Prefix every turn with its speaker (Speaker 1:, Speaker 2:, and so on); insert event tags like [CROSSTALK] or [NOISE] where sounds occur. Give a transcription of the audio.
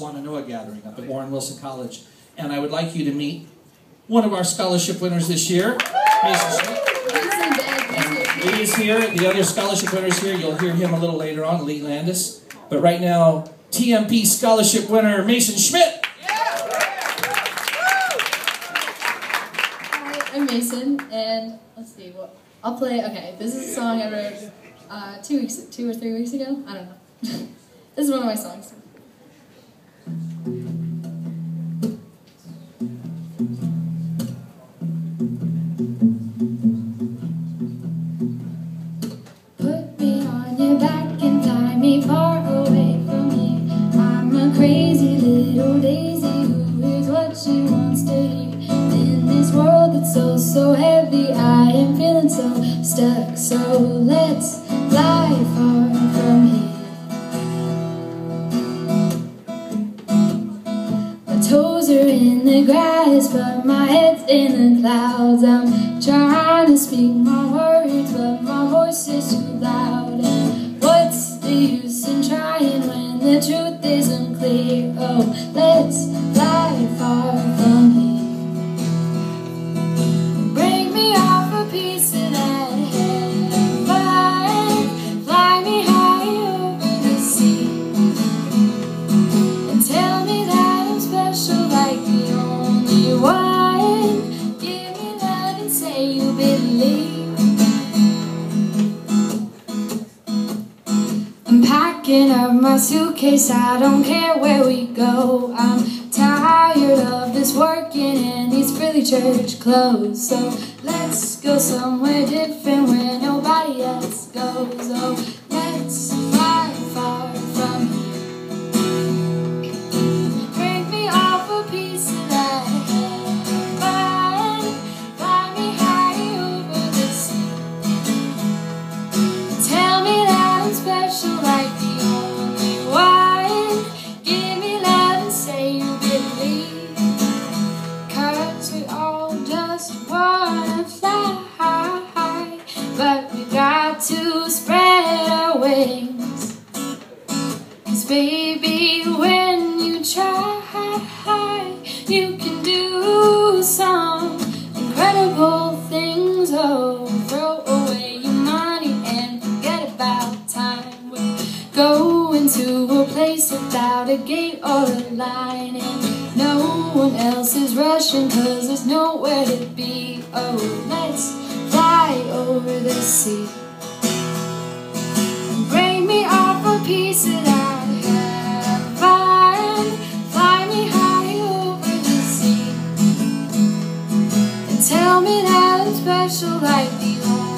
Speaker 1: Swannanoa gathering up at Warren Wilson College. And I would like you to meet one of our scholarship winners this year, Mason Smith. And Lee is here. The other scholarship winners here, you'll hear him a little later on, Lee Landis. But right now, TMP scholarship winner Mason Schmitt.
Speaker 2: Hi, I'm Mason, and let's see what I'll play. Okay, this is a song I wrote uh, two weeks, two or three weeks ago. I don't know. [LAUGHS] this is one of my songs. So, so heavy, I am feeling so stuck. So let's fly far in the grass, but my head's in the clouds. I'm trying to speak my words, but my voice is too loud. And what's the use in trying when the truth isn't clear? Oh, say you believe. I'm packing up my suitcase, I don't care where we go. I'm tired of this working in these frilly church clothes. So let's go somewhere different where nobody else goes. Oh, let's wanna fly. But we got to spread our wings. Cause baby, when you try, you can do some incredible things. Oh, throw away your money and forget about time. We're going to a place without a gate or a line. One else is rushing cause there's nowhere to be. Oh, let's fly over the sea. And bring me off a piece that heaven. Fly me high over the sea. And tell me that special like the only.